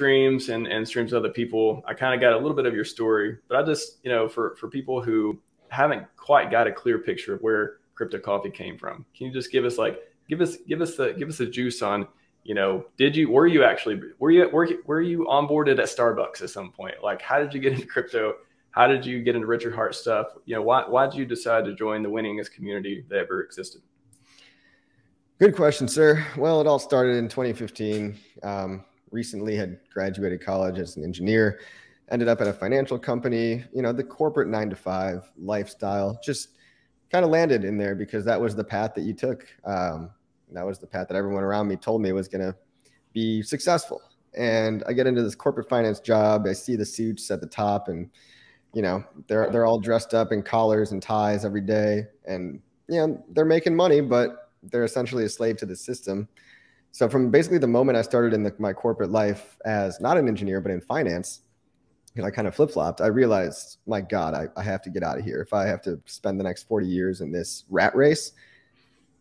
streams and, and streams of other people, I kind of got a little bit of your story, but I just, you know, for, for people who haven't quite got a clear picture of where crypto coffee came from, can you just give us like, give us, give us the, give us the juice on, you know, did you, were you actually, were you, were, were you onboarded at Starbucks at some point? Like, how did you get into crypto? How did you get into Richard Heart stuff? You know, why, why did you decide to join the winningest community that ever existed? Good question, sir. Well, it all started in 2015. Um, recently had graduated college as an engineer, ended up at a financial company, you know, the corporate nine to five lifestyle, just kind of landed in there because that was the path that you took. Um, that was the path that everyone around me told me was going to be successful. And I get into this corporate finance job. I see the suits at the top and, you know, they're, they're all dressed up in collars and ties every day. And, you know, they're making money, but they're essentially a slave to the system. So from basically the moment I started in the, my corporate life as not an engineer but in finance, and I kind of flip flopped. I realized, my God, I, I have to get out of here. If I have to spend the next 40 years in this rat race,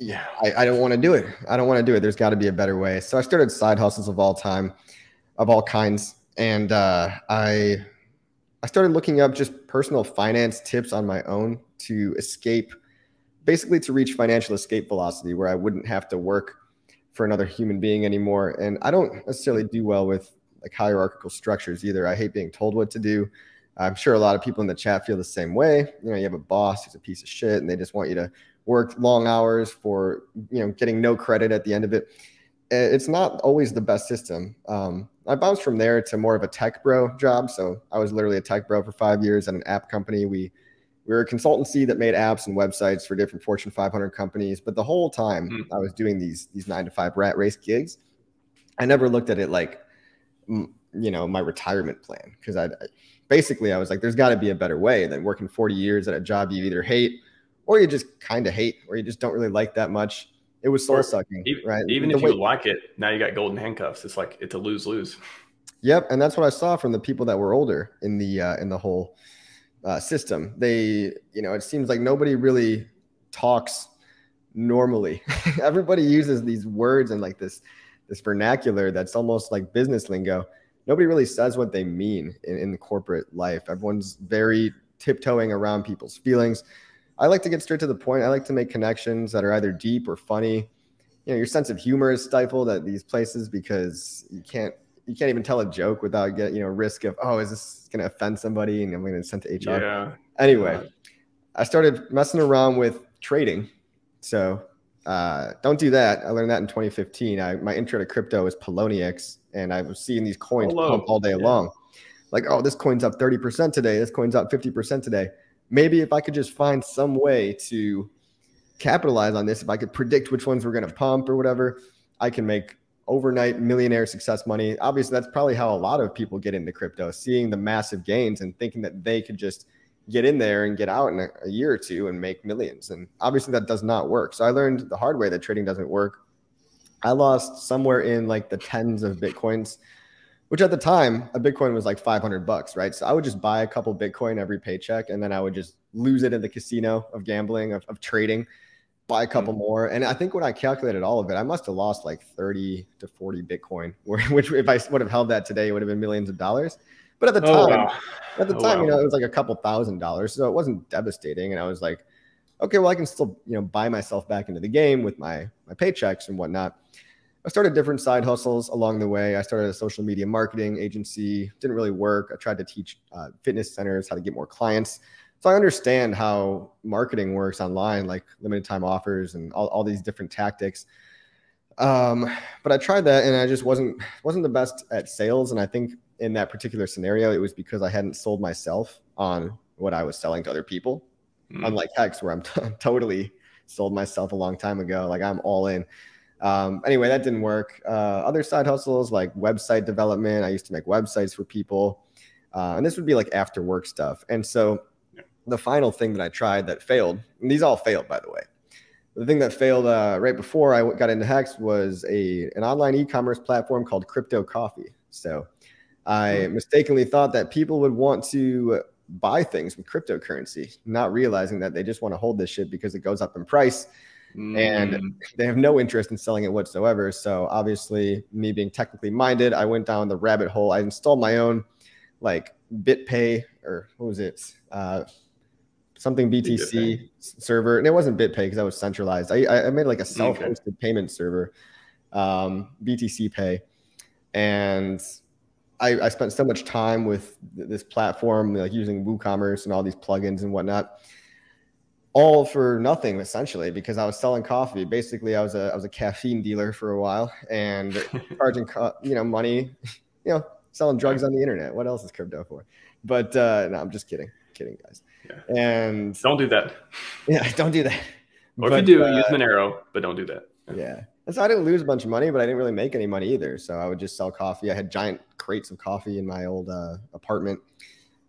yeah, I, I don't want to do it. I don't want to do it. There's got to be a better way. So I started side hustles of all time, of all kinds, and uh, I I started looking up just personal finance tips on my own to escape basically to reach financial escape velocity where I wouldn't have to work for another human being anymore. And I don't necessarily do well with like hierarchical structures either. I hate being told what to do. I'm sure a lot of people in the chat feel the same way. You know, you have a boss who's a piece of shit and they just want you to work long hours for, you know, getting no credit at the end of it. It's not always the best system. Um, I bounced from there to more of a tech bro job. So I was literally a tech bro for five years at an app company. We we were a consultancy that made apps and websites for different Fortune 500 companies. But the whole time mm. I was doing these these nine to five rat race gigs, I never looked at it like, you know, my retirement plan because I basically I was like, there's got to be a better way than working 40 years at a job you either hate or you just kind of hate or you just don't really like that much. It was soul sucking, right? Even the if way- you like it, now you got golden handcuffs. It's like it's a lose lose. Yep, and that's what I saw from the people that were older in the uh, in the whole uh, system. They, you know, it seems like nobody really talks normally. Everybody uses these words and like this this vernacular that's almost like business lingo. Nobody really says what they mean in, in the corporate life. Everyone's very tiptoeing around people's feelings. I like to get straight to the point. I like to make connections that are either deep or funny. You know, your sense of humor is stifled at these places because you can't you can't even tell a joke without get you know risk of oh is this going to offend somebody and I'm going to send to HR. Yeah. Anyway, yeah. I started messing around with trading. So uh, don't do that. I learned that in 2015. I, my intro to crypto is Poloniex, and I was seeing these coins Hello. pump all day yeah. long. Like, oh, this coin's up 30% today. This coin's up 50% today. Maybe if I could just find some way to capitalize on this, if I could predict which ones were going to pump or whatever, I can make overnight millionaire success money. Obviously, that's probably how a lot of people get into crypto, seeing the massive gains and thinking that they could just get in there and get out in a, a, year or two and make millions. And obviously, that does not work. So I learned the hard way that trading doesn't work. I lost somewhere in like the tens of bitcoins, which at the time a bitcoin was like 500 bucks, right? So I would just buy a couple bitcoin every paycheck, and then I would just lose it in the casino of gambling of, of trading buy a couple mm-hmm. more. And I think when I calculated all of it, I must have lost like 30 to 40 Bitcoin, which if I would have held that today, it would have been millions of dollars. But at the oh, time, wow. at the oh, time, wow. you know, it was like a couple thousand dollars. So it wasn't devastating. And I was like, okay, well, I can still, you know, buy myself back into the game with my my paychecks and whatnot. I started different side hustles along the way. I started a social media marketing agency. Didn't really work. I tried to teach uh, fitness centers how to get more clients so I understand how marketing works online, like limited time offers and all, all these different tactics. Um, but I tried that and I just wasn't wasn't the best at sales. And I think in that particular scenario, it was because I hadn't sold myself on what I was selling to other people. Mm. Unlike Hex, where I'm t- totally sold myself a long time ago. Like I'm all in. Um, anyway, that didn't work. Uh, other side hustles like website development. I used to make websites for people, uh, and this would be like after work stuff. And so the final thing that I tried that failed, and these all failed, by the way. The thing that failed uh, right before I got into Hex was a an online e-commerce platform called Crypto Coffee. So I hmm. mistakenly thought that people would want to buy things with cryptocurrency, not realizing that they just want to hold this shit because it goes up in price. and they have no interest in selling it whatsoever. So obviously, me being technically minded, I went down the rabbit hole. I installed my own like BitPay or what was it? Uh, something BTC server, and it wasn't BitPay because that was centralized. I, I made like a self-hosted okay. payment server, um, BTC Pay, and I, I spent so much time with this platform, like using WooCommerce and all these plugins and whatnot all for nothing essentially because I was selling coffee. Basically, I was a I was a caffeine dealer for a while and charging you know money, you know, selling drugs on the internet. What else is crypto for? But uh, no, I'm just kidding, kidding, guys. Yeah. And don't do that. Yeah, don't do that. Or but, if you do, uh, use Monero, but don't do that. Yeah. And so I didn't lose a bunch of money, but I didn't really make any money either. So I would just sell coffee. I had giant crates of coffee in my old uh, apartment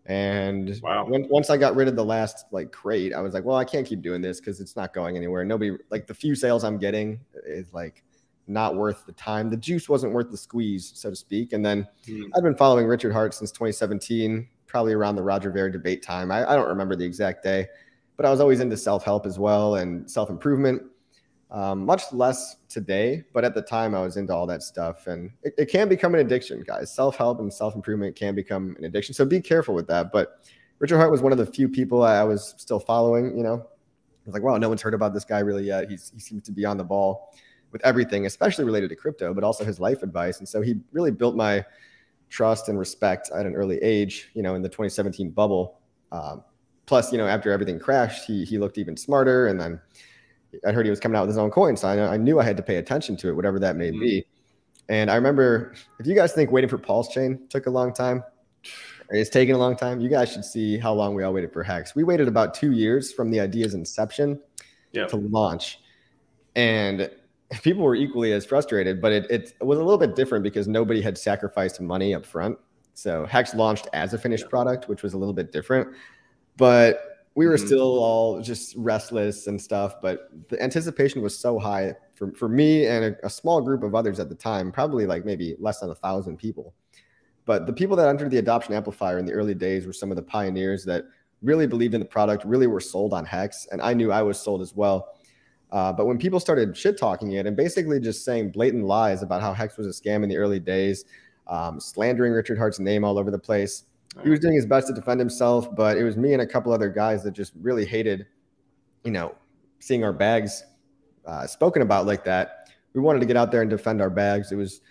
and wow. when, once I got rid of the last like crate, I was like, well, I can't keep doing this because it's not going anywhere. Nobody like the few sales I'm getting is like not worth the time. The juice wasn't worth the squeeze, so to speak. And then mm. I've been following Richard Heart since 2017, probably around the Roger Ver debate time. I, I don't remember the exact day, but I was always into self help as well and self improvement. Um, much less today, but at the time I was into all that stuff, and it, it can become an addiction, guys. Self help and self improvement can become an addiction, so be careful with that. But Richard Heart was one of the few people I was still following. You know, I was like, wow, no one's heard about this guy really yet. He's, he seems to be on the ball with everything, especially related to crypto, but also his life advice. And so he really built my trust and respect at an early age. You know, in the 2017 bubble. Um, plus, you know, after everything crashed, he he looked even smarter, and then I heard he was coming out with his own coin, so I, I knew I had to pay attention to it, whatever that may mm-hmm. be. And I remember, if you guys think waiting for Pulse Chain took a long time, it's taking a long time, you guys should see how long we all waited for Hex. We waited about two years from the idea's inception yep. to launch, and people were equally as frustrated. But it, it was a little bit different because nobody had sacrificed money up front. So Hex launched as a finished product, which was a little bit different. But we were mm-hmm. still all just restless and stuff, but the anticipation was so high for, for me and a, a small group of others at the time, probably like maybe less than a thousand people. But the people that entered the adoption amplifier in the early days were some of the pioneers that really believed in the product, really were sold on Hex. And I knew I was sold as well. Uh, but when people started shit talking it and basically just saying blatant lies about how Hex was a scam in the early days, um, slandering Richard Heart's name all over the place, he was doing his best to defend himself, but it was me and a couple other guys that just really hated, you know, seeing our bags uh, spoken about like that. We wanted to get out there and defend our bags. It was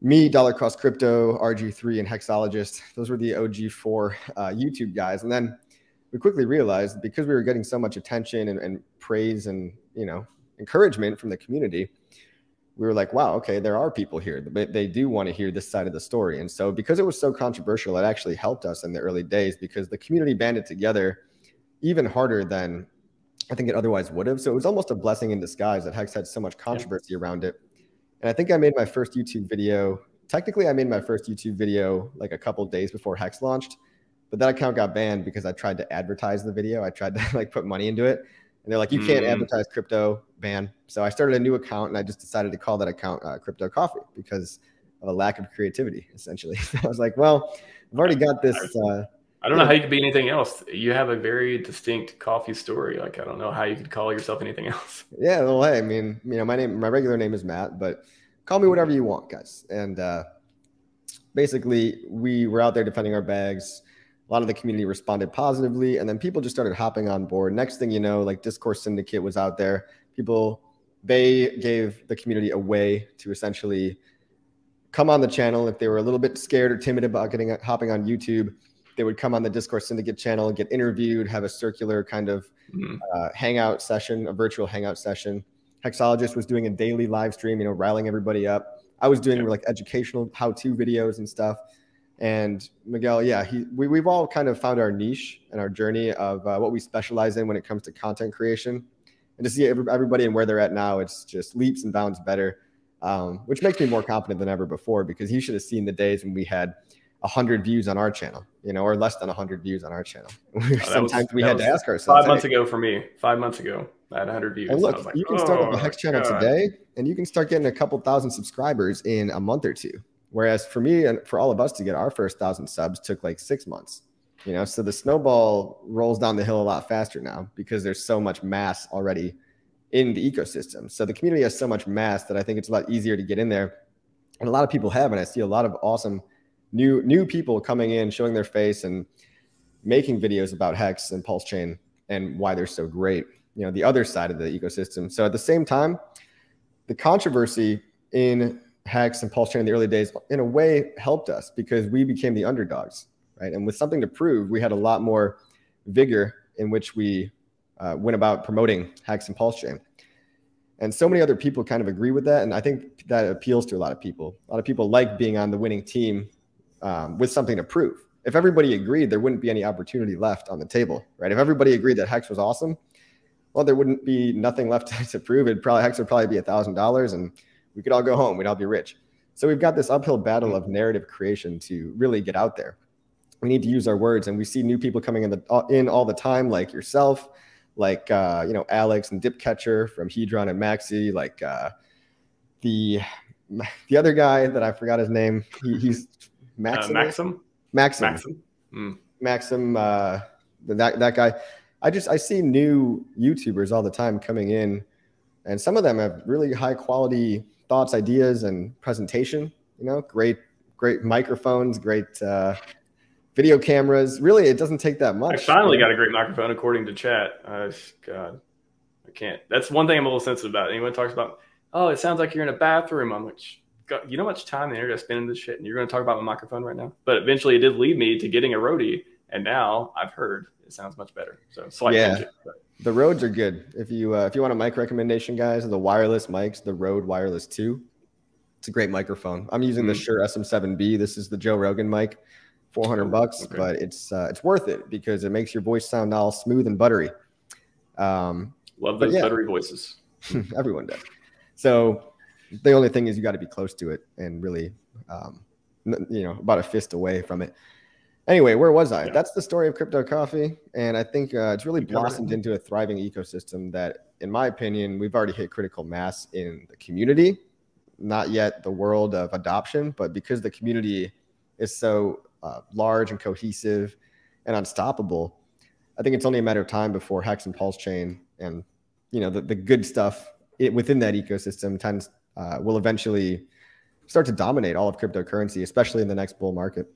me, Dollar Cross Crypto, RG3, and Hexologist. Those were the OG4 uh, YouTube guys. And then we quickly realized because we were getting so much attention and, and praise and, you know, encouragement from the community, we were like, wow, okay, there are people here, but they do want to hear this side of the story. And so, because it was so controversial, it actually helped us in the early days because the community banded together even harder than I think it otherwise would have. So, it was almost a blessing in disguise that Hex had so much controversy yeah. around it. And I think I made my first YouTube video. Technically, I made my first YouTube video like a couple days before Hex launched, but that account got banned because I tried to advertise the video. I tried to like put money into it. And they're like, you can't mm. advertise crypto ban. So I started a new account and I just decided to call that account uh, Crypto Coffee because of a lack of creativity, essentially. I was like, well, I've already got this. Uh, I don't know how you could be anything else. You have a very distinct coffee story. Like I don't know how you could call yourself anything else. Yeah, well, hey, I mean, you know, my name, my regular name is Matt, but call me whatever you want, guys. And uh, basically, we were out there defending our bags a lot of the community responded positively and then people just started hopping on board. Next thing you know like discourse syndicate was out there. People they gave the community a way to essentially come on the channel. If they were a little bit scared or timid about getting hopping on youtube they would come on the discourse syndicate channel get interviewed have a circular kind of mm-hmm. uh, hangout session a virtual hangout session. Hexologist was doing a daily live stream you know riling everybody up. I was doing yeah. like educational how-to videos and stuff and Miguel, yeah, he, we, we've all kind of found our niche and our journey of uh, what we specialize in when it comes to content creation. And to see everybody and where they're at now, it's just leaps and bounds better, um, which makes me more confident than ever before because you should have seen the days when we had 100 views on our channel, you know, or less than 100 views on our channel. Oh, Sometimes was, we had to ask ourselves. Five months hey, ago for me, five months ago, I had 100 views. And look, like, you can start oh, the Hex channel God. today and you can start getting a couple thousand subscribers in a month or two. Whereas for me and for all of us to get our first thousand subs took like six months. You know, so the snowball rolls down the hill a lot faster now because there's so much mass already in the ecosystem. So the community has so much mass that I think it's a lot easier to get in there. And a lot of people have, and I see a lot of awesome new new people coming in, showing their face and making videos about Hex and Pulse Chain and why they're so great. You know, the other side of the ecosystem. So at the same time, the controversy in Hex and Pulse Chain in the early days, in a way, helped us because we became the underdogs, right? And with something to prove, we had a lot more vigor in which we uh, went about promoting Hex and Pulse Chain. And so many other people kind of agree with that. And I think that appeals to a lot of people. A lot of people like being on the winning team um, with something to prove. If everybody agreed, there wouldn't be any opportunity left on the table, right? If everybody agreed that Hex was awesome, well, there wouldn't be nothing left to prove. It probably Hex would probably be a thousand dollars, and we could all go home. We'd all be rich. So we've got this uphill battle of narrative creation to really get out there. We need to use our words, and we see new people coming in the in all the time, like yourself, like uh, you know Alex and Dipcatcher from Hedron and Maxi, like uh, the the other guy that I forgot his name. He, he's Maxim. Uh, Maxim. Maxim. Maxim. Mm. Maxim. Uh, that that guy. I just I see new YouTubers all the time coming in, and some of them have really high quality thoughts, ideas, and presentation. You know, great great microphones, great uh, video cameras. Really, it doesn't take that much. I finally got a great microphone according to chat. Uh, God, I can't. That's one thing I'm a little sensitive about. Anyone talks about, oh, it sounds like you're in a bathroom. I'm like, you know how much time the internet spending this shit, and you're going to talk about my microphone right now. But eventually, it did lead me to getting a Rode, and now I've heard it sounds much better. So slight yeah. Tangent, the Rodes are good. If you uh, if you want a mic recommendation, guys, the wireless mics, the Rode Wireless Two, it's a great microphone. I'm using mm-hmm. the Shure SM7B. This is the Joe Rogan mic, 400 bucks, okay. but it's uh, it's worth it because it makes your voice sound all smooth and buttery. Um, Love those yeah. buttery voices. Everyone does. So the only thing is you got to be close to it and really, um, you know, about a fist away from it. Anyway, where was I? Yeah. That's the story of crypto coffee, and I think uh, it's really blossomed into a thriving ecosystem that, in my opinion, we've already hit critical mass in the community. Not yet the world of adoption, but because the community is so uh, large and cohesive and unstoppable, I think it's only a matter of time before Hex and Pulse Chain and you know the, the good stuff it, within that ecosystem tends uh, will eventually start to dominate all of cryptocurrency, especially in the next bull market.